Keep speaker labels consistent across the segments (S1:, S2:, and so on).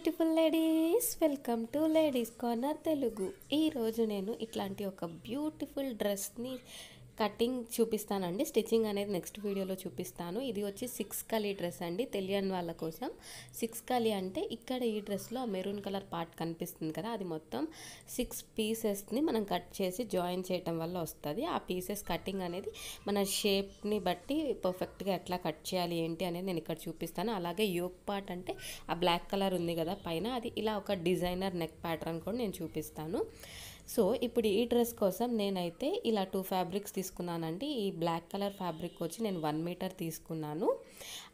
S1: Beautiful ladies welcome to ladies corner Telugu. ఈరోజు నేను ఇట్లాంటి ఒక బ్యూటిఫుల్ డ్రెస్ని కటింగ్ చూపిస్తానండి. స్టిచ్చింగ్ అనేది నెక్స్ట్ వీడియోలో చూపిస్తాను. ఇది వచ్చి సిక్స్ కలీ డ్రెస్ అండి తెలియని వాళ్ళ కోసం. సిక్స్ కలీ అంటే ఇక్కడ ఈ డ్రెస్లో మెరూన్ కలర్ పార్ట్ కనిపిస్తుంది కదా అది మొత్తం సిక్స్ పీసెస్ని మనం కట్ చేసి జాయిన్ చేయటం వల్ల వస్తుంది. ఆ పీసెస్ కటింగ్ అనేది మన షేప్ని బట్టి పర్ఫెక్ట్గా ఎట్లా కట్ చేయాలి ఏంటి అనేది నేను ఇక్కడ చూపిస్తాను. అలాగే యోక్ పార్ట్ అంటే ఆ బ్లాక్ కలర్ ఉంది కదా పైన అది ఇలా ఒక డిజైనర్ నెక్ ప్యాటర్న్ కూడా నేను చూపిస్తాను. సో ఇప్పుడు ఈ డ్రెస్ కోసం నేనైతే ఇలా టూ ఫ్యాబ్రిక్స్ తీసుకున్నానండి. ఈ బ్లాక్ కలర్ ఫ్యాబ్రిక్ వచ్చి నేను వన్ మీటర్ తీసుకున్నాను.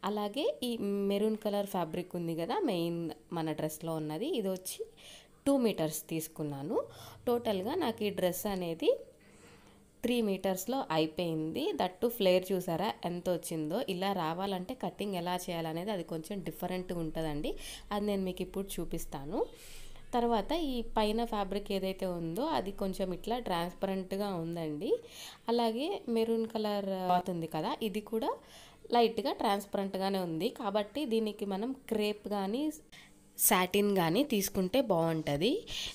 S1: అలాగే ఈ మెరూన్ కలర్ ఫ్యాబ్రిక్ ఉంది కదా మెయిన్ మన డ్రెస్లో ఉన్నది ఇది వచ్చి టూ మీటర్స్ తీసుకున్నాను. టోటల్గా నాకు ఈ డ్రెస్ అనేది త్రీ మీటర్స్లో అయిపోయింది. దట్టు ఫ్లేర్ చూసారా ఎంత వచ్చిందో? ఇలా రావాలంటే కటింగ్ ఎలా చేయాలనేది అది కొంచెం డిఫరెంట్ ఉంటుందండి. అది నేను మీకు ఇప్పుడు చూపిస్తాను. తర్వాత ఈ పైన ఫ్యాబ్రిక్ ఏదైతే ఉందో అది కొంచెం ఇట్లా ట్రాన్స్పరెంట్గా ఉందండి. అలాగే మెరూన్ కలర్ అవుతుంది కదా ఇది కూడా లైట్గా ట్రాన్స్పరెంట్గానే ఉంది. కాబట్టి దీనికి మనం క్రేప్ కానీ శాటిన్ కానీ తీసుకుంటే బాగుంటుంది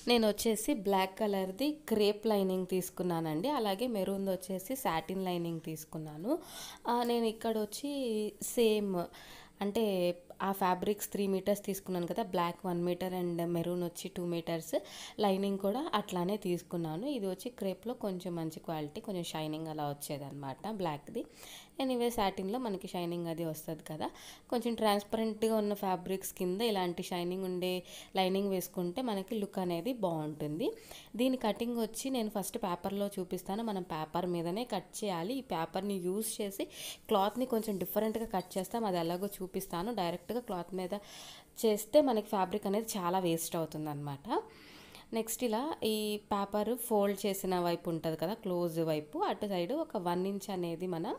S1: నేను వచ్చేసి బ్లాక్ కలర్ది క్రేప్ లైనింగ్ తీసుకున్నానండి. అలాగే మెరూన్ వచ్చేసి సాటిన్ లైనింగ్ తీసుకున్నాను. నేను ఇక్కడ వచ్చి సేమ్ అంటే ఆ ఫ్యాబ్రిక్స్ త్రీ మీటర్స్ తీసుకున్నాను కదా black one metre and maroon వచ్చి టూ మీటర్స్. లైనింగ్ కూడా అట్లానే తీసుకున్నాను. ఇది వచ్చి క్రేప్లో కొంచెం మంచి క్వాలిటీ కొంచెం షైనింగ్ అలా వచ్చేదన్నమాట బ్లాక్ది. ఎనీవే సాటిన్లో మనకి షైనింగ్ అది వస్తుంది కదా. కొంచెం ట్రాన్స్పరెంట్గా ఉన్న ఫ్యాబ్రిక్స్ కింద ఇలాంటి షైనింగ్ ఉండే లైనింగ్ వేసుకుంటే మనకి లుక్ అనేది బాగుంటుంది. దీని కటింగ్ వచ్చి నేను ఫస్ట్ పేపర్లో చూపిస్తాను. మనం పేపర్ మీదనే కట్ చేయాలి. ఈ పేపర్ని యూజ్ చేసి క్లాత్ని కొంచెం డిఫరెంట్గా కట్ చేస్తాం. అది ఎలాగో చూపిస్తాను. డైరెక్ట్గా క్లాత్ మీద చేస్తే మనకి ఫ్యాబ్రిక్ అనేది చాలా వేస్ట్ అవుతుంది అనమాట నెక్స్ట్ ఇలా ఈ పేపర్ ఫోల్డ్ చేసిన వైపు ఉంటుంది కదా క్లోజ్ వైపు అటు సైడ్ ఒక వన్ ఇంచ్ అనేది మనం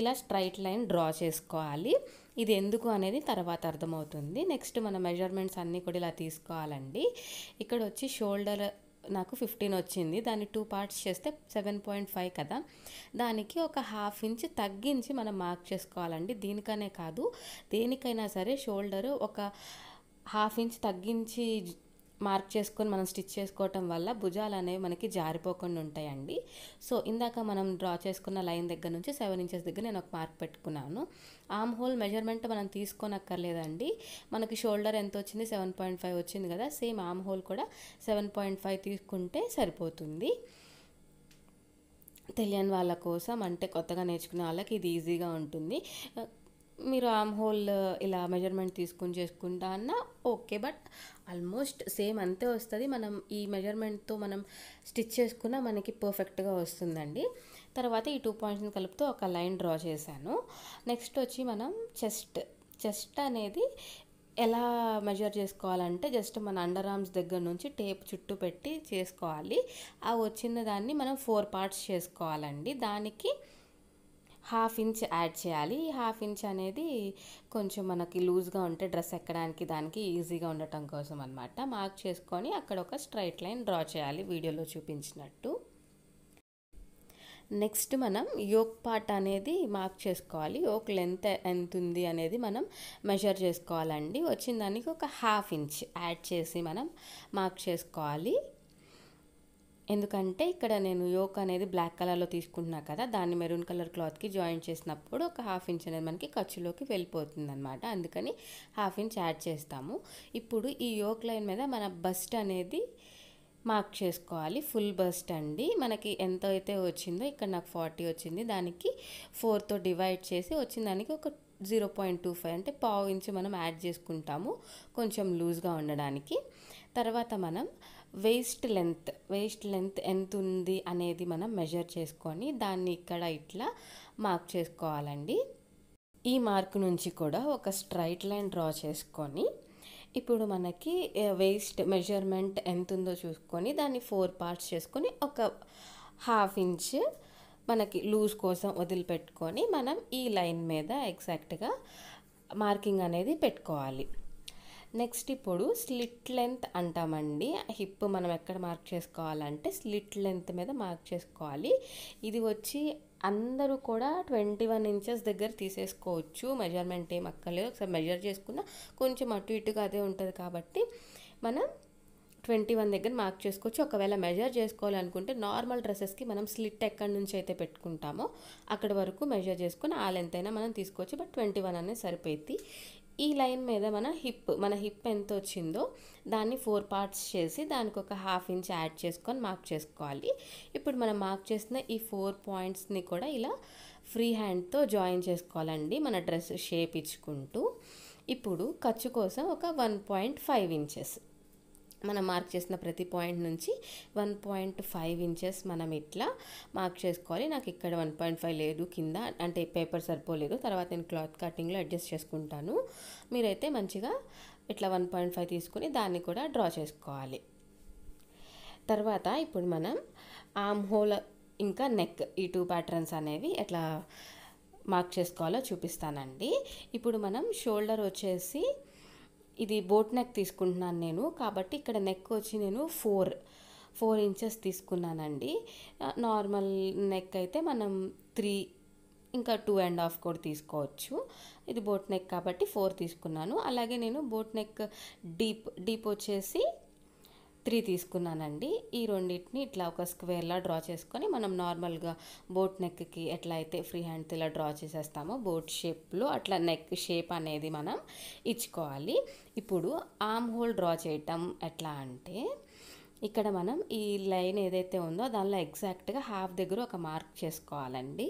S1: ఇలా స్ట్రైట్ లైన్ డ్రా చేసుకోవాలి. ఇది ఎందుకు అనేది తర్వాత అర్థమవుతుంది. నెక్స్ట్ మన మెజర్మెంట్స్ అన్నీ కూడా ఇలా తీసుకోవాలండి. ఇక్కడ వచ్చి షోల్డర్ నాకు ఫిఫ్టీన్ వచ్చింది. దాన్ని టూ పార్ట్స్ చేస్తే సెవెన్ పాయింట్ ఫైవ్ కదా. దానికి ఒక హాఫ్ ఇంచ్ తగ్గించి మనం మార్క్ చేసుకోవాలండి. దీనికనే కాదు దేనికైనా సరే షోల్డర్ ఒక హాఫ్ ఇంచ్ తగ్గించి మార్క్ చేసుకొని మనం స్టిచ్ చేసుకోవటం వల్ల భుజాలు అనేవి మనకి జారిపోకుండా ఉంటాయండి. సో ఇందాక మనం డ్రా చేసుకున్న లైన్ దగ్గర నుంచి సెవెన్ ఇంచెస్ దగ్గర నేను ఒక మార్క్ పెట్టుకున్నాను. ఆమ్ హోల్ మెజర్మెంట్ మనం తీసుకోనక్కర్లేదండి. మనకి షోల్డర్ ఎంత వచ్చింది? సెవెన్ పాయింట్ ఫైవ్ వచ్చింది కదా. సేమ్ ఆమ్ హోల్ కూడా సెవెన్ పాయింట్ ఫైవ్ తీసుకుంటే సరిపోతుంది. తెలియని వాళ్ళ కోసం అంటే కొత్తగా నేర్చుకునే వాళ్ళకి ఇది ఈజీగా ఉంటుంది. మీరు ఆమ్ హోల్ ఇలా మెజర్మెంట్ తీసుకుని చేసుకుంటా అన్నా ఓకే బట్ ఆల్మోస్ట్ సేమ్ అంతే వస్తుంది. మనం ఈ మెజర్మెంట్తో మనం స్టిచ్ చేసుకున్న మనకి పర్ఫెక్ట్గా వస్తుందండి. తర్వాత ఈ టూ పాయింట్స్ని కలుపుతూ ఒక లైన్ డ్రా చేశాను. నెక్స్ట్ వచ్చి మనం చెస్ట్ చెస్ట్ అనేది ఎలా మెజర్ చేసుకోవాలంటే జస్ట్ మన అండర్ ఆర్మ్స్ దగ్గర నుంచి టేప్ చుట్టూ పెట్టి చేసుకోవాలి. ఆ వచ్చిన దాన్ని మనం ఫోర్ పార్ట్స్ చేసుకోవాలండి. దానికి హాఫ్ ఇంచ్ యాడ్ చేయాలి. ఈ హాఫ్ ఇంచ్ అనేది కొంచెం మనకి లూజ్గా ఉంటే డ్రెస్ ఎక్కడానికి దానికి ఈజీగా ఉండటం కోసం అనమాట మార్క్ చేసుకొని అక్కడ ఒక స్ట్రైట్ లైన్ డ్రా చేయాలి వీడియోలో చూపించినట్టు. నెక్స్ట్ మనం యోక్ పార్ట్ అనేది మార్క్ చేసుకోవాలి. యోక్ లెంత్ ఎంత ఉంది అనేది మనం మెజర్ చేసుకోవాలండి. వచ్చిన దానికి ఒక హాఫ్ ఇంచ్ యాడ్ చేసి మనం మార్క్ చేసుకోవాలి. ఎందుకంటే ఇక్కడ నేను యోక్ అనేది బ్లాక్ కలర్లో తీసుకుంటున్నా కదా దాన్ని మెరూన్ కలర్ క్లాత్కి జాయిన్ చేసినప్పుడు ఒక హాఫ్ ఇంచ్ అనేది మనకి ఖర్చులోకి వెళ్ళిపోతుంది అనమాట అందుకని హాఫ్ ఇంచ్ యాడ్ చేస్తాము. ఇప్పుడు ఈ యోక్ లైన్ మీద మన బస్ట్ అనేది మార్క్ చేసుకోవాలి. ఫుల్ బస్ట్ అండి. మనకి ఎంత అయితే వచ్చిందో ఇక్కడ నాకు ఫార్టీ వచ్చింది. దానికి ఫోర్తో డివైడ్ చేసి వచ్చిన దానికి ఒక జీరో పాయింట్ టూ ఫైవ్ అంటే పావు ఇంచు మనం యాడ్ చేసుకుంటాము కొంచెం లూజ్గా ఉండడానికి. తర్వాత మనం వేస్ట్ లెంత్ వేస్ట్ లెంత్ ఎంత ఉంది అనేది మనం మెజర్ చేసుకొని దాన్ని ఇక్కడ ఇట్లా మార్క్ చేసుకోవాలండి. ఈ మార్క్ నుంచి కూడా ఒక స్ట్రైట్ లైన్ డ్రా చేసుకొని ఇప్పుడు మనకి వేస్ట్ మెజర్మెంట్ ఎంత ఉందో చూసుకొని దాన్ని ఫోర్ పార్ట్స్ చేసుకొని ఒక హాఫ్ ఇంచ్ మనకి లూజ్ కోసం వదిలిపెట్టుకొని మనం ఈ లైన్ మీద ఎగ్జాక్ట్గా మార్కింగ్ అనేది పెట్టుకోవాలి. నెక్స్ట్ ఇప్పుడు స్లిట్ లెంత్ అంటామండి. హిప్ మనం ఎక్కడ మార్క్ చేసుకోవాలంటే స్లిట్ లెంత్ మీద మార్క్ చేసుకోవాలి. ఇది వచ్చి అందరూ కూడా ట్వంటీ వన్ ఇంచెస్ దగ్గర తీసేసుకోవచ్చు. మెజర్మెంట్ ఏం అక్కర్లేదు. ఒకసారి మెజర్ చేసుకున్న కొంచెం అటు ఇటుగా అదే ఉంటుంది కాబట్టి మనం ట్వంటీ వన్ దగ్గర మార్క్ చేసుకోవచ్చు. ఒకవేళ మెజర్ చేసుకోవాలనుకుంటే నార్మల్ డ్రెస్సెస్కి మనం స్లిట్ ఎక్కడి నుంచి అయితే పెట్టుకుంటామో అక్కడ వరకు మెజర్ చేసుకుని ఆ లెంత్ అయినా మనం తీసుకోవచ్చు. బట్ ట్వంటీ వన్ అనేది సరిపోయింది. ఈ లైన్ మీద మన హిప్ మన హిప్ ఎంత వచ్చిందో దాన్ని ఫోర్ పార్ట్స్ చేసి దానికి ఒక హాఫ్ ఇంచ్ యాడ్ చేసుకొని మార్క్ చేసుకోవాలి. ఇప్పుడు మనం మార్క్ చేసిన ఈ ఫోర్ పాయింట్స్ని కూడా ఇలా ఫ్రీ హ్యాండ్తో జాయిన్ చేసుకోవాలండి మన డ్రెస్ షేప్ ఇచ్చుకుంటూ. ఇప్పుడు ఖర్చు కోసం ఒక వన్ పాయింట్ ఫైవ్ ఇంచెస్. మనం మార్క్ చేసిన ప్రతి పాయింట్ నుంచి వన్ పాయింట్ ఫైవ్ ఇంచెస్ మనం ఇట్లా మార్క్ చేసుకోవాలి. నాకు ఇక్కడ వన్ పాయింట్ ఫైవ్ లేదు కింద అంటే పేపర్ సరిపోలేదు. తర్వాత నేను క్లాత్ కటింగ్లో అడ్జస్ట్ చేసుకుంటాను. మీరైతే మంచిగా ఇట్లా వన్ పాయింట్ ఫైవ్ తీసుకుని దాన్ని కూడా డ్రా చేసుకోవాలి. తర్వాత ఇప్పుడు మనం ఆమ్ హోల్ ఇంకా నెక్ ఈ టూ ప్యాటర్న్స్ అనేవి ఎట్లా మార్క్ చేసుకోవాలో చూపిస్తానండి. ఇప్పుడు మనం షోల్డర్ వచ్చేసి ఇది బోట్ నెక్ తీసుకుంటున్నాను నేను. కాబట్టి ఇక్కడ నెక్ వచ్చి నేను ఫోర్ ఫోర్ ఇంచెస్ తీసుకున్నానండి. నార్మల్ నెక్ అయితే మనం త్రీ ఇంకా టూ అండ్ హాఫ్ కూడా తీసుకోవచ్చు. ఇది బోట్ నెక్ కాబట్టి ఫోర్ తీసుకున్నాను. అలాగే నేను బోట్ నెక్ డీప్ డీప్ వచ్చేసి త్రీ తీసుకున్నానండి. ఈ రెండింటిని ఇట్లా ఒక స్క్వేర్లా డ్రా చేసుకొని మనం నార్మల్గా బోట్ నెక్కి ఎట్లా అయితే ఫ్రీ హ్యాండ్తో ఇలా డ్రా చేసేస్తామో బోట్ షేప్లో అట్లా నెక్ షేప్ అనేది మనం ఇచ్చుకోవాలి. ఇప్పుడు ఆమ్ హోల్ డ్రా చేయటం ఎట్లా అంటే ఇక్కడ మనం ఈ లైన్ ఏదైతే ఉందో దానిలో ఎగ్జాక్ట్గా హాఫ్ దగ్గర ఒక మార్క్ చేసుకోవాలండి.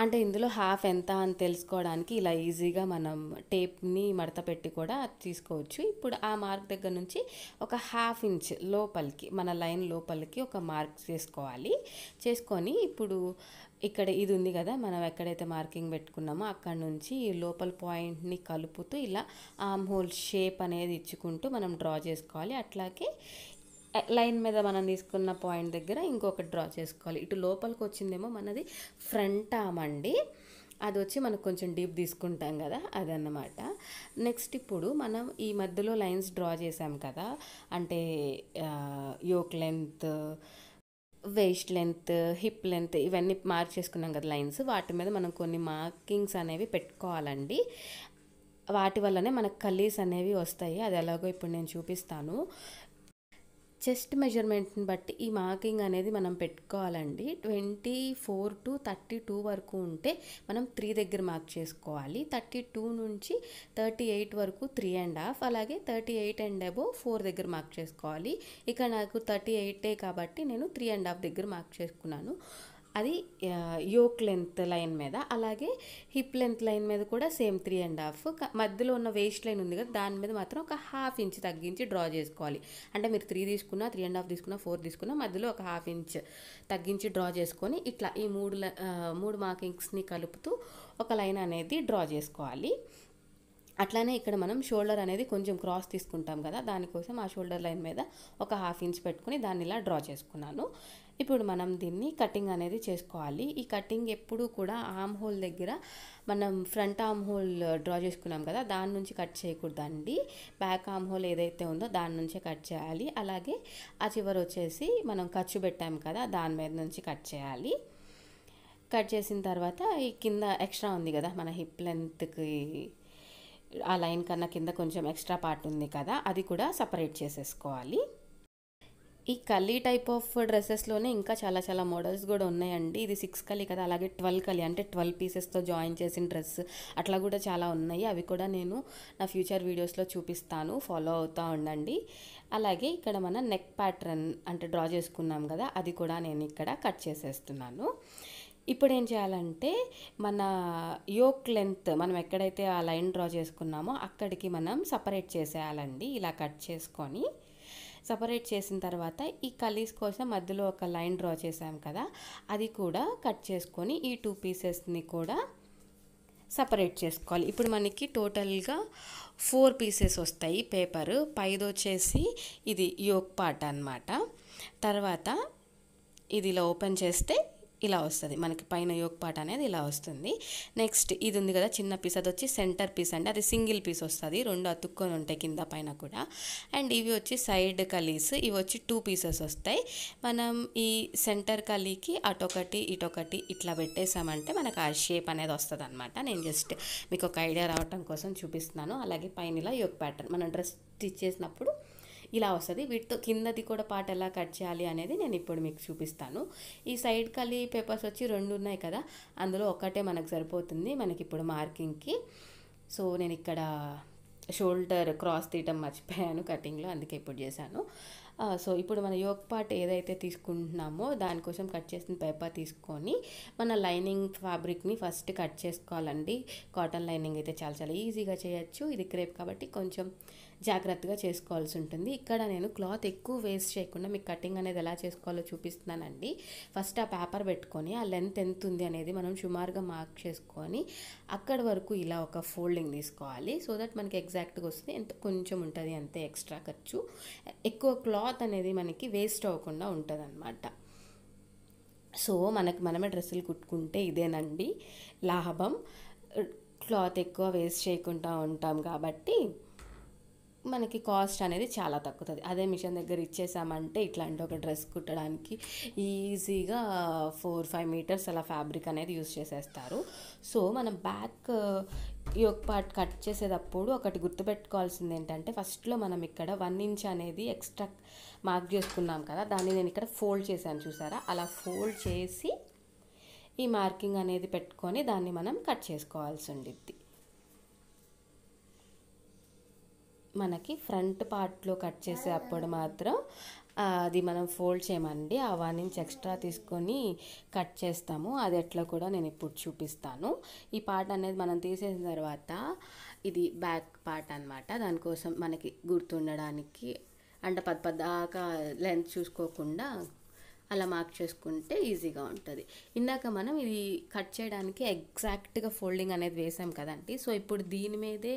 S1: అంటే ఇందులో హాఫ్ ఎంత అని తెలుసుకోవడానికి ఇలా ఈజీగా మనం టేప్ని మడత పెట్టి కూడా తీసుకోవచ్చు. ఇప్పుడు ఆ మార్క్ దగ్గర నుంచి ఒక హాఫ్ ఇంచ్ లోపలికి మన లైన్ లోపలికి ఒక మార్క్ చేసుకోవాలి. చేసుకొని ఇప్పుడు ఇక్కడ ఇది ఉంది కదా మనం ఎక్కడైతే మార్కింగ్ పెట్టుకున్నామో అక్కడ నుంచి లోపల పాయింట్ని కలుపుతూ ఇలా ఆమ్ హోల్ షేప్ అనేది ఇచ్చుకుంటూ మనం డ్రా చేసుకోవాలి. అట్లాగే లైన్ మీద మనం తీసుకున్న పాయింట్ దగ్గర ఇంకొకటి డ్రా చేసుకోవాలి. ఇటు లోపలికి వచ్చిందేమో మనది ఫ్రంట్ ఆమ్ అండి అది వచ్చి మనకు కొంచెం డీప్ తీసుకుంటాం కదా అదన్నమాట. నెక్స్ట్ ఇప్పుడు మనం ఈ మధ్యలో లైన్స్ డ్రా చేసాం కదా అంటే yoke length waist length hip length ఇవన్నీ మార్క్ చేసుకున్నాం కదా లైన్స్. వాటి మీద మనం కొన్ని మార్కింగ్స్ అనేవి పెట్టుకోవాలండి. వాటి వల్లనే మనకు కలీస్ అనేవి వస్తాయి. అది ఎలాగో ఇప్పుడు నేను చూపిస్తాను. చెస్ట్ మెజర్మెంట్ని బట్టి ఈ మార్కింగ్ అనేది మనం పెట్టుకోవాలండి. Twenty four to thirty two వరకు ఉంటే మనం త్రీ దగ్గర మార్క్ చేసుకోవాలి. థర్టీ టూ నుంచి థర్టీ ఎయిట్ వరకు త్రీ అండ్ హాఫ్ అలాగే thirty eight and above four దగ్గర మార్క్ చేసుకోవాలి. ఇక నాకు థర్టీ ఎయిటే కాబట్టి నేను త్రీ అండ్ హాఫ్ దగ్గర మార్క్ చేసుకున్నాను. అది యోక్ లెంత్ లైన్ మీద అలాగే హిప్ లెంత్ లైన్ మీద కూడా సేమ్ త్రీ అండ్ హాఫ్. మధ్యలో ఉన్న వేస్ట్ లైన్ ఉంది కదా దాని మీద మాత్రం ఒక హాఫ్ ఇంచ్ తగ్గించి డ్రా చేసుకోవాలి. అంటే మీరు త్రీ తీసుకున్నా త్రీ అండ్ హాఫ్ తీసుకున్నా ఫోర్ తీసుకున్నా మధ్యలో ఒక హాఫ్ ఇంచ్ తగ్గించి డ్రా చేసుకొని ఇట్లా ఈ మూడు మూడు మార్కింగ్స్ని కలుపుతూ ఒక లైన్ అనేది డ్రా చేసుకోవాలి. అట్లానే ఇక్కడ మనం షోల్డర్ అనేది కొంచెం క్రాస్ తీసుకుంటాం కదా దానికోసం ఆ షోల్డర్ లైన్ మీద ఒక హాఫ్ ఇంచ్ పెట్టుకుని దాన్ని ఇలా డ్రా చేసుకున్నాను. ఇప్పుడు మనం దీన్ని కటింగ్ అనేది చేసుకోవాలి. ఈ కటింగ్ ఎప్పుడూ కూడా ఆమ్ హోల్ దగ్గర మనం ఫ్రంట్ ఆమ్ హోల్ డ్రా చేసుకున్నాం కదా దాని నుంచి కట్ చేయకూడదండి. బ్యాక్ ఆమ్ హోల్ ఏదైతే ఉందో దాని నుంచే కట్ చేయాలి. అలాగే ఆ చివరి వచ్చేసి మనం ఖర్చు పెట్టాం కదా దాని మీద నుంచి కట్ చేయాలి. కట్ చేసిన తర్వాత ఈ కింద ఎక్స్ట్రా ఉంది కదా మన హిప్ లెంత్కి ఆ లైన్ కన్నా కింద కొంచెం ఎక్స్ట్రా పార్ట్ ఉంది కదా అది కూడా సపరేట్ చేసేసుకోవాలి. ఈ కలీ టైప్ ఆఫ్ డ్రెస్సెస్లోనే ఇంకా చాలా చాలా మోడల్స్ కూడా ఉన్నాయండి. ఇది సిక్స్ కలీ కదా అలాగే ట్వెల్వ్ కలీ అంటే ట్వెల్వ్ పీసెస్తో జాయిన్ చేసిన డ్రెస్ అట్లా కూడా చాలా ఉన్నాయి. అవి కూడా నేను నా ఫ్యూచర్ వీడియోస్లో చూపిస్తాను. ఫాలో అవుతూ ఉండండి. అలాగే ఇక్కడ మన నెక్ ప్యాటర్న్ అంటే డ్రా చేసుకున్నాం కదా అది కూడా నేను ఇక్కడ కట్ చేసేస్తున్నాను. ఇప్పుడు ఏం చేయాలంటే మన యోక్ లెంత్ మనం ఎక్కడైతే ఆ లైన్ డ్రా చేసుకున్నామో అక్కడికి మనం సపరేట్ చేసేయాలండి. ఇలా కట్ చేసుకొని సపరేట్ చేసిన తర్వాత ఈ కలీస్ కోసం మధ్యలో ఒక లైన్ డ్రా చేసాం కదా అది కూడా కట్ చేసుకొని ఈ టూ పీసెస్ని కూడా సపరేట్ చేసుకోవాలి. ఇప్పుడు మనకి టోటల్గా ఫోర్ పీసెస్ వస్తాయి పేపర్. పైది వచ్చేసి ఇది యోక్ పార్ట్ అనమాట తర్వాత ఇది ఇలా ఓపెన్ చేస్తే ఇలా వస్తుంది. మనకి పైన యోగ్ పాట అనేది ఇలా వస్తుంది. నెక్స్ట్ ఇది ఉంది కదా చిన్న పీస్ అది వచ్చి సెంటర్ పీస్ అండి. అది సింగిల్ పీస్ వస్తుంది. రెండు అతుక్కొని ఉంటాయి కింద పైన కూడా. అండ్ ఇవి వచ్చి సైడ్ కలీస్. ఇవి వచ్చి టూ పీసెస్ వస్తాయి. మనం ఈ సెంటర్ కలీకి అటొకటి ఇటొకటి ఇట్లా పెట్టేసామంటే మనకు ఆ షేప్ అనేది వస్తుంది అనమాట నేను జస్ట్ మీకు ఒక ఐడియా రావటం కోసం చూపిస్తున్నాను. అలాగే పైన ఇలా యోగ్ ప్యాటర్న్ మనం డ్రెస్ స్టిచ్ చేసినప్పుడు ఇలా వస్తుంది. వీటితో కిందది కూడా పార్ట్ ఎలా కట్ చేయాలి అనేది నేను ఇప్పుడు మీకు చూపిస్తాను. ఈ సైడ్ కలి పేపర్స్ వచ్చి రెండు ఉన్నాయి కదా. అందులో ఒకటే మనకు సరిపోతుంది. మనకి ఇప్పుడు మార్కింగ్కి. సో నేను ఇక్కడ షోల్డర్ క్రాస్ తీయటం మర్చిపోయాను కటింగ్లో. అందుకే ఇప్పుడు చేశాను. సో ఇప్పుడు మన యోగ పార్ట్ ఏదైతే తీసుకుంటున్నామో దానికోసం కట్ చేసిన పేపర్ తీసుకొని మన లైనింగ్ ఫ్యాబ్రిక్ని ఫస్ట్ కట్ చేసుకోవాలండి. కాటన్ లైనింగ్ అయితే చాలా చాలా ఈజీగా చేయొచ్చు. ఇది క్రేప్ కాబట్టి కొంచెం జాగ్రత్తగా చేసుకోవాల్సి ఉంటుంది. ఇక్కడ నేను క్లాత్ ఎక్కువ వేస్ట్ చేయకుండా మీకు కటింగ్ అనేది ఎలా చేసుకోవాలో చూపిస్తున్నానండి. ఫస్ట్ ఆ పేపర్ పెట్టుకొని ఆ లెంత్ ఎంత ఉంది అనేది మనం సుమారుగా మార్క్ చేసుకొని అక్కడ వరకు ఇలా ఒక ఫోల్డింగ్ తీసుకోవాలి. సో దట్ మనకి ఎగ్జాక్ట్గా వస్తుంది. ఎంత కొంచెం ఉంటుంది అంతే ఎక్స్ట్రా ఖర్చు. ఎక్కువ క్లాత్ అనేది మనకి వేస్ట్ అవ్వకుండా ఉంటుంది అనమాట సో మనకు మనమే డ్రెస్సులు కుట్టుకుంటే ఇదేనండి లాభం. క్లాత్ ఎక్కువ వేస్ట్ చేయకుండా ఉంటాం కాబట్టి మనకి కాస్ట్ అనేది చాలా తగ్గుతుంది అదే మిషన్ దగ్గర ఇచ్చేసామంటే ఇట్లాంటి ఒక డ్రెస్ కుట్టడానికి ఈజీగా ఫోర్ ఫైవ్ మీటర్స్ అలా ఫ్యాబ్రిక్ అనేది యూస్ చేసేస్తారు. సో మనం బ్యాక్ యోక్ పార్ట్ కట్ చేసేటప్పుడు ఒకటి గుర్తుపెట్టుకోవాల్సింది ఏంటంటే ఫస్ట్లో మనం ఇక్కడ వన్ ఇంచ్ అనేది ఎక్స్ట్రా మార్క్ చేసుకున్నాం కదా దాన్ని నేను ఇక్కడ ఫోల్డ్ చేశాను చూసారా? అలా ఫోల్డ్ చేసి ఈ మార్కింగ్ అనేది పెట్టుకొని దాన్ని మనం కట్ చేసుకోవాల్సి ఉండిద్ది. మనకి ఫ్రంట్ పార్ట్లో కట్ చేసేటప్పుడు మాత్రం అది మనం ఫోల్డ్ చేయమండి. ఆ వన్ ఇంచ్ ఎక్స్ట్రా తీసుకొని కట్ చేస్తాము. అది ఎట్లా కూడా నేను ఇప్పుడు చూపిస్తాను. ఈ పార్ట్ అనేది మనం తీసేసిన తర్వాత ఇది బ్యాక్ పార్ట్ అన్నమాట. దానికోసం మనకి గుర్తుండడానికి అంటే పది పద్దాకా లెంత్ చూసుకోకుండా అలా మార్క్ చేసుకుంటే ఈజీగా ఉంటుంది. ఇందాక మనం ఇది కట్ చేయడానికి ఎగ్జాక్ట్గా ఫోల్డింగ్ అనేది వేసాం కదండి. సో ఇప్పుడు దీని మీదే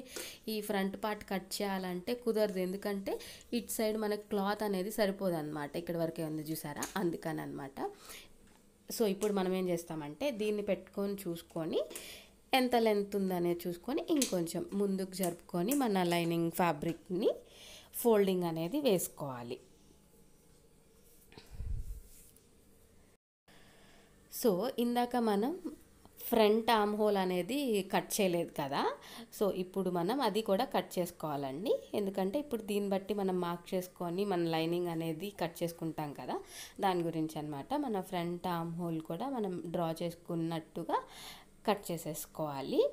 S1: ఈ ఫ్రంట్ పార్ట్ కట్ చేయాలంటే కుదరదు. ఎందుకంటే ఇటు సైడ్ మనకు క్లాత్ అనేది సరిపోదు అనమాట ఇక్కడ వరకే ఉంది చూసారా? అందుకని అనమాట సో ఇప్పుడు మనం ఏం చేస్తామంటే దీన్ని పెట్టుకొని చూసుకొని ఎంత లెంత్ ఉందనేది చూసుకొని ఇంకొంచెం ముందుకు జరుపుకొని మన లైనింగ్ ఫ్యాబ్రిక్ని ఫోల్డింగ్ అనేది వేసుకోవాలి. సో ఇందాక మనం ఫ్రంట్ ఆమ్ హోల్ అనేది కట్ చేయలేదు కదా. సో ఇప్పుడు మనం అది కూడా కట్ చేసుకోవాలండి. ఎందుకంటే ఇప్పుడు దీన్ని బట్టి మనం మార్క్ చేసుకొని మన లైనింగ్ అనేది కట్ చేసుకుంటాం కదా. దాని గురించి అనమాట మన ఫ్రంట్ ఆమ్ హోల్ కూడా మనం డ్రా చేసుకున్నట్టుగా కట్ చేసేసుకోవాలి.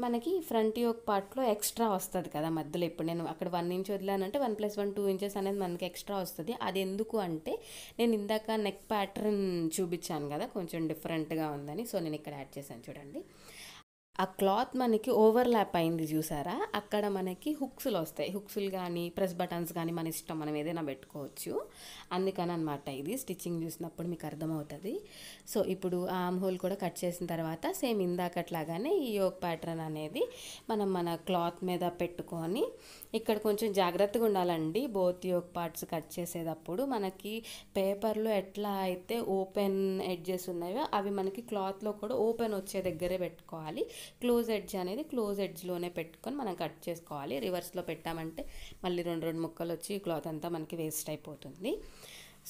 S1: మనకి ఫ్రంట్ యోక్ పార్ట్లో ఎక్స్ట్రా వస్తుంది కదా మధ్యలో. ఇప్పుడు నేను అక్కడ one inch వదిలానంటే one plus one two inches అనేది మనకి ఎక్స్ట్రా వస్తుంది. అది ఎందుకు అంటే నేను ఇందాక నెక్ ప్యాటర్న్ చూపించాను కదా కొంచెం డిఫరెంట్గా ఉందని. సో నేను ఇక్కడ యాడ్ చేశాను చూడండి. ఆ క్లాత్ మనకి ఓవర్లాప్ అయింది చూసారా? అక్కడ మనకి హుక్స్లు వస్తాయి. హుక్స్లు కానీ ప్రెస్ బటన్స్ కానీ మన ఇష్టం మనం ఏదైనా పెట్టుకోవచ్చు. అందుకని అనమాట ఇది. స్టిచ్చింగ్ చూసినప్పుడు మీకు అర్థమవుతుంది. సో ఇప్పుడు ఆమ్ హోల్ కూడా కట్ చేసిన తర్వాత సేమ్ ఇందాకట్లాగానే ఈ యోగ్ ప్యాటర్న్ అనేది మనం మన క్లాత్ మీద పెట్టుకొని ఇక్కడ కొంచెం జాగ్రత్తగా ఉండాలండి. బోత్ యోక్ పార్ట్స్ కట్ చేసేటప్పుడు మనకి పేపర్లో ఎట్లా అయితే ఓపెన్ ఎడ్జెస్ ఉన్నాయో అవి మనకి క్లాత్లో కూడా ఓపెన్ వచ్చే దగ్గరే పెట్టుకోవాలి. క్లోజ్ ఎడ్జ్ అనేది క్లోజ్ ఎడ్జ్లోనే పెట్టుకొని మనం కట్ చేసుకోవాలి. రివర్స్లో పెట్టామంటే మళ్ళీ రెండు రెండు ముక్కలు వచ్చి క్లాత్ అంతా మనకి వేస్ట్ అయిపోతుంది.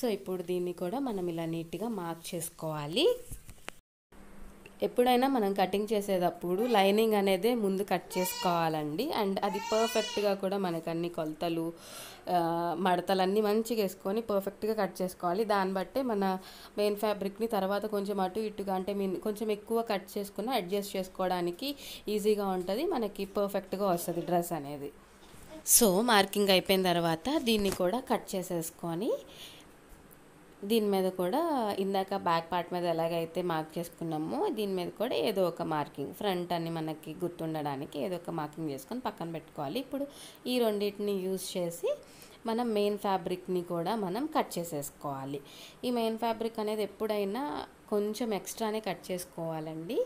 S1: సో ఇప్పుడు దీన్ని కూడా మనం ఇలా నీట్గా మార్క్ చేసుకోవాలి. ఎప్పుడైనా మనం కటింగ్ చేసేటప్పుడు లైనింగ్ అనేది ముందు కట్ చేసుకోవాలండి. అండ్ అది పర్ఫెక్ట్గా కూడా మనకు అన్ని కొలతలు మడతలన్నీ మంచిగా వేసుకొని పర్ఫెక్ట్గా కట్ చేసుకోవాలి. దాన్ని బట్టే మన మెయిన్ ఫ్యాబ్రిక్ని తర్వాత కొంచెం అటు ఇటుగా అంటే మీన్ కొంచెం ఎక్కువ కట్ చేసుకున్న అడ్జస్ట్ చేసుకోవడానికి ఈజీగా ఉంటుంది. మనకి పర్ఫెక్ట్గా వస్తుంది డ్రెస్ అనేది. సో మార్కింగ్ అయిపోయిన తర్వాత దీన్ని కూడా కట్ చేసేసుకొని దీని మీద కూడా ఇందాక బ్యాక్ పార్ట్ మీద ఎలాగైతే మార్క్ చేసుకున్నామో దీని మీద కూడా ఏదో ఒక మార్కింగ్ ఫ్రంట్ అని మనకి గుర్తుండడానికి ఏదో ఒక మార్కింగ్ చేసుకొని పక్కన పెట్టుకోవాలి. ఇప్పుడు ఈ రెండింటిని యూజ్ చేసి మనం మెయిన్ ఫ్యాబ్రిక్ని కూడా మనం కట్ చేసేసుకోవాలి. ఈ మెయిన్ ఫ్యాబ్రిక్ అనేది ఎప్పుడైనా కొంచెం ఎక్స్ట్రానే కట్ చేసుకోవాలండి.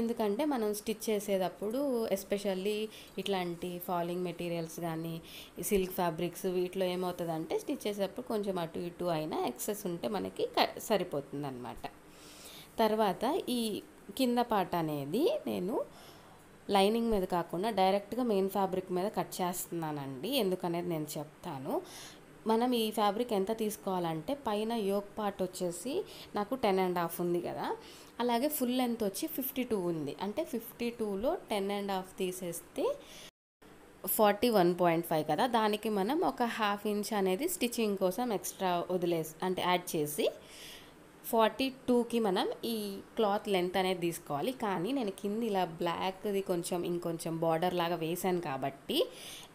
S1: ఎందుకంటే మనం స్టిచ్ చేసేటప్పుడు ఎస్పెషల్లీ ఇట్లాంటి ఫాలింగ్ మెటీరియల్స్ కానీ సిల్క్ ఫ్యాబ్రిక్స్ వీటిలో ఏమవుతుందంటే స్టిచ్ చేసేటప్పుడు కొంచెం అటు ఇటు అయినా ఎక్సెస్ ఉంటే మనకి సరిపోతుంది అనమాట తర్వాత ఈ కింద పార్ట్ అనేది నేను లైనింగ్ మీద కాకుండా డైరెక్ట్గా మెయిన్ ఫ్యాబ్రిక్ మీద కట్ చేస్తున్నానండి. ఎందుకనేది నేను చెప్తాను. మనం ఈ ఫ్యాబ్రిక్ ఎంత తీసుకోవాలంటే పైన యోక్ పార్ట్ వచ్చేసి నాకు టెన్ అండ్ హాఫ్ ఉంది కదా. అలాగే ఫుల్ లెంత్ వచ్చి ఫిఫ్టీ టూ ఉంది. అంటే ఫిఫ్టీ టూలో టెన్ అండ్ హాఫ్ తీసేస్తే ఫార్టీ వన్ పాయింట్ ఫైవ్ కదా. దానికి మనం ఒక హాఫ్ ఇంచ్ అనేది స్టిచ్చింగ్ కోసం ఎక్స్ట్రా వదిలేసి అంటే యాడ్ చేసి ఫార్టీ టూకి మనం ఈ క్లాత్ లెంత్ అనేది తీసుకోవాలి. కానీ నేను కింద ఇలా బ్లాక్ది కొంచెం ఇంకొంచెం బార్డర్ లాగా వేసాను కాబట్టి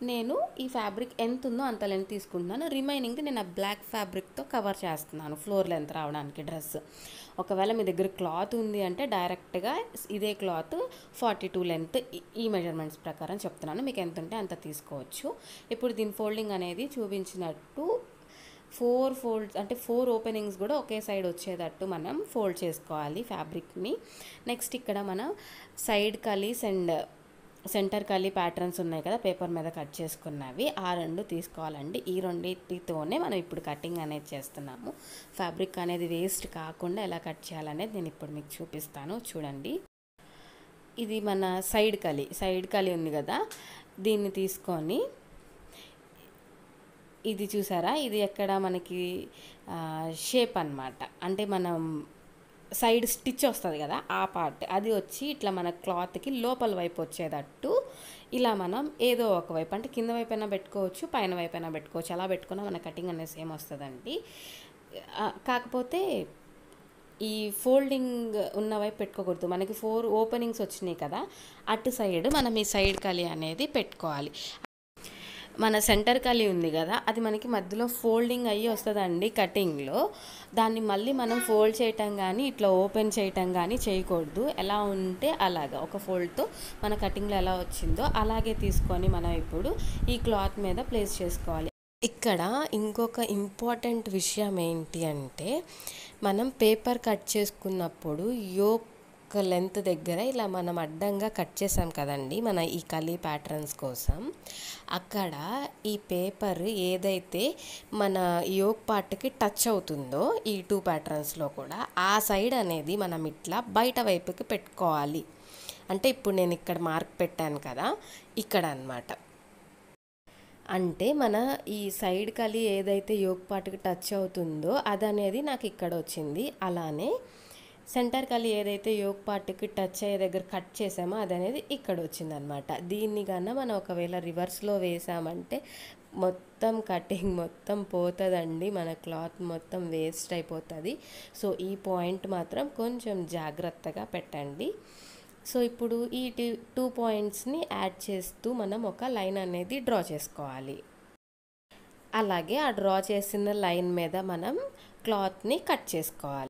S1: నేను ఈ ఫ్యాబ్రిక్ ఎంత ఉందో అంత లెంత్ తీసుకుంటున్నాను. రిమైనింగ్ నేను ఆ బ్లాక్ ఫ్యాబ్రిక్తో కవర్ చేస్తున్నాను ఫ్లోర్ లెంత్ రావడానికి డ్రెస్ ఒకవేళ మీ దగ్గర క్లాత్ ఉంది అంటే డైరెక్ట్గా ఇదే క్లాత్ ఫార్టీ టూ లెంత్ ఈ మెజర్మెంట్స్ ప్రకారం చెప్తున్నాను. మీకు ఎంత ఉంటే అంత తీసుకోవచ్చు. ఇప్పుడు దీని ఫోల్డింగ్ అనేది చూపించినట్టు ఫోర్ ఫోల్డ్స్ అంటే ఫోర్ ఓపెనింగ్స్ కూడా ఒకే సైడ్ వచ్చేటట్టు మనం ఫోల్డ్ చేసుకోవాలి ఫ్యాబ్రిక్ని. నెక్స్ట్ ఇక్కడ మనం సైడ్ కలీస్ అండ్ సెంటర్ కలీ ప్యాటర్న్స్ ఉన్నాయి కదా పేపర్ మీద కట్ చేసుకున్నవి. ఆ రెండు తీసుకోవాలండి. ఈ రెండింటితోనే మనం ఇప్పుడు కటింగ్ అనేది చేస్తున్నాము. ఫ్యాబ్రిక్ అనేది వేస్ట్ కాకుండా ఎలా కట్ చేయాలనేది నేను ఇప్పుడు మీకు చూపిస్తాను. చూడండి. ఇది మన సైడ్ కలి సైడ్ కలి ఉంది కదా దీన్ని తీసుకొని ఇది చూసారా? ఇది ఎక్కడ మనకి షేప్ అన్నమాట. అంటే మనం సైడ్ స్టిచ్ వస్తుంది కదా ఆ పార్ట్. అది వచ్చి ఇట్లా మన క్లాత్కి లోపల వైపు వచ్చేటట్టు ఇలా మనం ఏదో ఒక వైపు అంటే కింద వైపు అయినా పెట్టుకోవచ్చు పైన వైపు అయినా పెట్టుకోవచ్చు. అలా పెట్టుకున్నా మన కటింగ్ అనేది సేమ్ వస్తుందండి. కాకపోతే ఈ ఫోల్డింగ్ ఉన్న వైపు పెట్టుకోకూడదు. మనకి ఫోర్ ఓపెనింగ్స్ వచ్చినాయి కదా అటు సైడ్ మనం ఈ సైడ్ కలి అనేది పెట్టుకోవాలి. మన సెంటర్ కలి ఉంది కదా అది మనకి మధ్యలో ఫోల్డింగ్ అయ్యి వస్తుందండి కటింగ్లో దాన్ని మళ్ళీ మనం ఫోల్డ్ చేయటం కానీ ఇట్లా ఓపెన్ చేయటం కానీ చేయకూడదు. ఎలా ఉంటే అలాగా ఒక ఫోల్డ్తో మన కటింగ్లో ఎలా వచ్చిందో అలాగే తీసుకొని మనం ఇప్పుడు ఈ క్లాత్ మీద ప్లేస్ చేసుకోవాలి. ఇక్కడ ఇంకొక ఇంపార్టెంట్ విషయం ఏంటి అంటే మనం పేపర్ కట్ చేసుకున్నప్పుడు ఒక లెంత్ దగ్గర ఇలా మనం అడ్డంగా కట్ చేసాం కదండి మన ఈ కలీ ప్యాటర్న్స్ కోసం. అక్కడ ఈ పేపర్ ఏదైతే మన యోక్ పార్ట్కి టచ్ అవుతుందో ఈ టూ ప్యాటర్న్స్లో కూడా ఆ సైడ్ అనేది మనం ఇట్లా బయట వైపుకి పెట్టుకోవాలి. అంటే ఇప్పుడు నేను ఇక్కడ మార్క్ పెట్టాను కదా ఇక్కడ అన్నమాట. అంటే మన ఈ సైడ్ కలి ఏదైతే యోగ్ పార్ట్కి టచ్ అవుతుందో అది అనేది నాకు ఇక్కడ వచ్చింది. అలానే సెంటర్ కలి ఏదైతే యోగ్ పార్ట్కి టచ్ అయ్యే దగ్గర కట్ చేసామో అది అనేది ఇక్కడ వచ్చిందనమాట దీన్ని కన్నా మనం ఒకవేళ రివర్స్లో వేసామంటే మొత్తం కటింగ్ మొత్తం పోతుందండి. మన క్లాత్ మొత్తం వేస్ట్ అయిపోతుంది. సో ఈ పాయింట్ మాత్రం కొంచెం జాగ్రత్తగా పెట్టండి. సో ఇప్పుడు ఈ టూ పాయింట్స్ని యాడ్ చేస్తూ మనం ఒక లైన్ అనేది డ్రా చేసుకోవాలి. అలాగే ఆ డ్రా చేసిన లైన్ మీద మనం క్లాత్ని కట్ చేసుకోవాలి.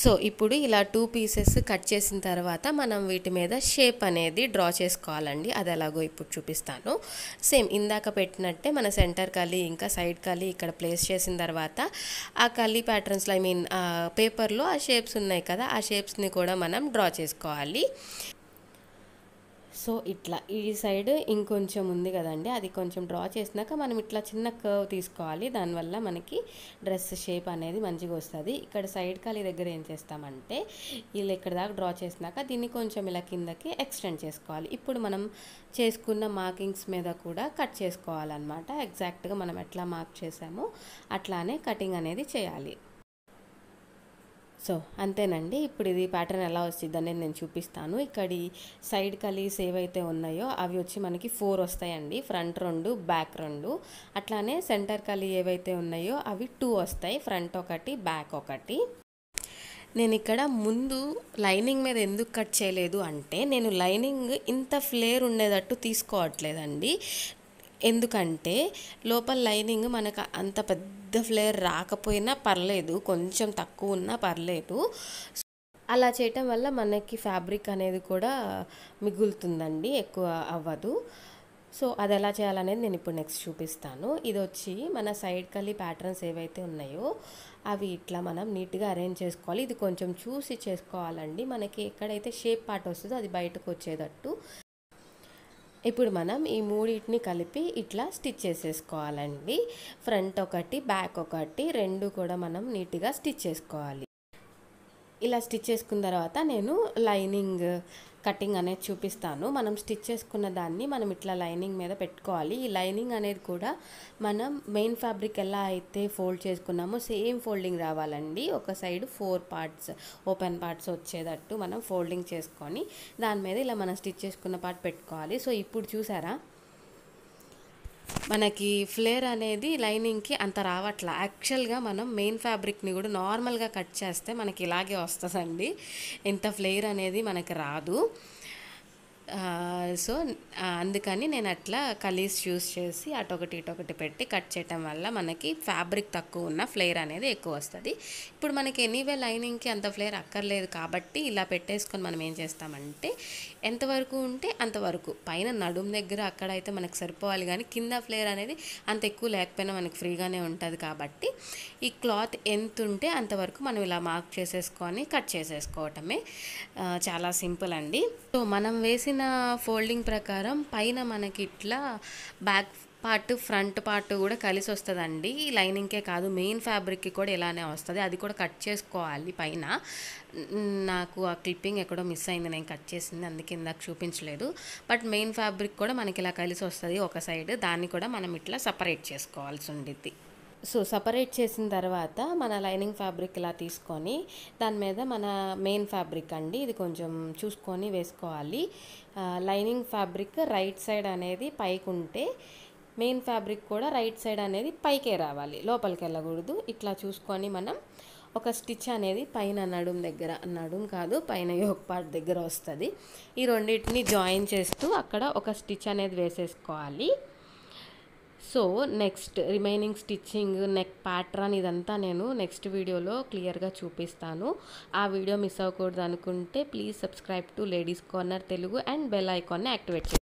S1: సో ఇప్పుడు ఇలా టూ పీసెస్ కట్ చేసిన తర్వాత మనం వీటి మీద షేప్ అనేది డ్రా చేసుకోవాలండి. అది ఎలాగో ఇప్పుడు చూపిస్తాను. సేమ్ ఇందాక పెట్టినట్టే మన సెంటర్ కలి ఇంకా సైడ్ కలి ఇక్కడ ప్లేస్ చేసిన తర్వాత ఆ కలి ప్యాటర్న్స్లో ఐ మీన్ పేపర్లో ఆ షేప్స్ ఉన్నాయి కదా ఆ షేప్స్ని కూడా మనం డ్రా చేసుకోవాలి. సో ఇట్లా ఈ సైడ్ ఇంకొంచెం ఉంది కదండి అది కొంచెం డ్రా చేసినాక మనం ఇట్లా చిన్న కర్వ్ తీసుకోవాలి. దానివల్ల మనకి డ్రెస్ షేప్ అనేది మంచిగా వస్తుంది. ఇక్కడ సైడ్ ఖాళీ దగ్గర ఏం చేస్తామంటే వీళ్ళు ఇక్కడ దాకా డ్రా చేసినాక దీన్ని కొంచెం ఇలా కిందకి ఎక్స్టెండ్ చేసుకోవాలి. ఇప్పుడు మనం చేసుకున్న మార్కింగ్స్ మీద కూడా కట్ చేసుకోవాలన్నమాట. ఎగ్జాక్ట్గా మనం ఎట్లా మార్క్ చేసామో అట్లానే కటింగ్ అనేది చేయాలి. సో అంతేనండి. ఇప్పుడు ఇది ప్యాటర్న్ ఎలా వస్తుంది అనేది నేను చూపిస్తాను. ఇక్కడ సైడ్ కలీస్ ఏవైతే ఉన్నాయో అవి వచ్చి మనకి ఫోర్ వస్తాయండి. ఫ్రంట్ రెండు బ్యాక్ రెండు. అట్లానే సెంటర్ కలీ ఏవైతే ఉన్నాయో అవి టూ వస్తాయి. ఫ్రంట్ ఒకటి బ్యాక్ ఒకటి. నేను ఇక్కడ ముందు లైనింగ్ మీద ఎందుకు కట్ చేయలేదు అంటే నేను లైనింగ్ ఇంత ఫ్లేర్ ఉండేటట్టు తీసుకోవట్లేదండి. ఎందుకంటే లోపల లైనింగ్ మనకు అంత పెద్ద ఫ్లేయర్ రాకపోయినా పర్లేదు కొంచెం తక్కువ ఉన్నా పర్లేదు. అలా చేయటం వల్ల మనకి ఫ్యాబ్రిక్ అనేది కూడా మిగులుతుందండి ఎక్కువ అవ్వదు. సో అది ఎలా చేయాలనేది నేను ఇప్పుడు నెక్స్ట్ చూపిస్తాను. ఇది వచ్చి మన సైడ్ కలి ప్యాటర్న్స్ ఏవైతే ఉన్నాయో అవి ఇట్లా మనం నీట్గా అరేంజ్ చేసుకోవాలి. ఇది కొంచెం చూసి చేసుకోవాలండి. మనకి ఎక్కడైతే షేప్ పార్ట్ వస్తుందో అది బయటకు వచ్చేటట్టు ఇప్పుడు మనం ఈ మూడింటిని కలిపి ఇట్లా స్టిచ్ చేసేసుకోవాలండి. ఫ్రంట్ ఒకటి బ్యాక్ ఒకటి రెండు కూడా మనం నీట్గా స్టిచ్ చేసుకోవాలి. ఇలా స్టిచ్ చేసుకున్న తర్వాత నేను లైనింగ్ కటింగ్ అనేది చూపిస్తాను. మనం స్టిచ్ చేసుకున్న దాన్ని మనం ఇట్లా లైనింగ్ మీద పెట్టుకోవాలి. ఈ లైనింగ్ అనేది కూడా మనం మెయిన్ ఫ్యాబ్రిక్ ఎలా అయితే ఫోల్డ్ చేసుకున్నామో సేమ్ ఫోల్డింగ్ రావాలండి. ఒక side four parts open parts వచ్చేటట్టు మనం ఫోల్డింగ్ చేసుకొని దాని మీద ఇలా మనం స్టిచ్ చేసుకున్న పార్ట్ పెట్టుకోవాలి. సో ఇప్పుడు చూసారా? మనకి ఫ్లేర్ అనేది లైనింగ్కి అంత రావట్లా. యాక్చువల్గా మనం మెయిన్ ఫ్యాబ్రిక్ని కూడా నార్మల్గా కట్ చేస్తే మనకి ఇలాగే వస్తుందండి. ఇంత ఫ్లేర్ అనేది మనకి రాదు. సో అందుకని నేను అట్లా కలీస్ చూస్ చేసి అటొకటి ఇటొకటి పెట్టి కట్ చేయటం వల్ల మనకి ఫ్యాబ్రిక్ తక్కువ ఉన్న ఫ్లేర్ అనేది ఎక్కువ వస్తుంది. ఇప్పుడు మనకి ఎనీవే లైనింగ్కి అంత ఫ్లేర్ అక్కర్లేదు కాబట్టి ఇలా పెట్టేసుకొని మనం ఏం చేస్తామంటే ఎంతవరకు ఉంటే అంతవరకు పైన నడుము దగ్గర అక్కడ అయితే మనకు సరిపోవాలి కానీ కింద ఫ్లేర్ అనేది అంత ఎక్కువ లేకపోయినా మనకి ఫ్రీగానే ఉంటుంది కాబట్టి ఈ క్లాత్ ఎంత ఉంటే అంతవరకు మనం ఇలా మార్క్ చేసేసుకొని కట్ చేసేసుకోవటమే చాలా సింపుల్ అండి. సో మనం వేసిన ఫోల్డింగ్ ప్రకారం పైన మనకి ఇట్లా బ్యాక్ పార్ట్ ఫ్రంట్ పార్ట్ కూడా కలిసి వస్తుందండి. లైనింగ్కే కాదు మెయిన్ ఫ్యాబ్రిక్కి కూడా ఇలానే వస్తుంది. అది కూడా కట్ చేసుకోవాలి పైన. నాకు ఆ క్లిప్పింగ్ ఎక్కడో మిస్ అయింది నేను కట్ చేసింది అందుకే ఇందాక చూపించలేదు. బట్ మెయిన్ ఫ్యాబ్రిక్ కూడా మనకి ఇలా కలిసి వస్తుంది ఒక సైడ్. దాన్ని కూడా మనం ఇట్లా సపరేట్ చేసుకోవాల్సి ఉండిద్ది. సో సపరేట్ చేసిన తర్వాత మన లైనింగ్ ఫ్యాబ్రిక్ ఇలా తీసుకొని దాని మీద మన మెయిన్ ఫ్యాబ్రిక్ అండి. ఇది కొంచెం చూసుకొని వేసుకోవాలి. లైనింగ్ ఫ్యాబ్రిక్ రైట్ సైడ్ అనేది పైకి ఉంటే మెయిన్ ఫ్యాబ్రిక్ కూడా రైట్ సైడ్ అనేది పైకే రావాలి. లోపలికి వెళ్ళకూడదు. ఇట్లా చూసుకొని మనం ఒక స్టిచ్ అనేది పైన నడుం దగ్గర నడుం కాదు పైన యోక్ పార్ట్ దగ్గర వస్తుంది. ఈ రెండింటిని జాయిన్ చేస్తూ అక్కడ ఒక స్టిచ్ అనేది వేసేసుకోవాలి. So next remaining stitching neck pattern ఇదంతా నేను నెక్స్ట్ వీడియోలో క్లియర్గా చూపిస్తాను. ఆ వీడియో మిస్ అవ్వకూడదు అనుకుంటే please subscribe to Ladies Corner Telugu and bell ఐకాన్ని యాక్టివేట్ చేయండి.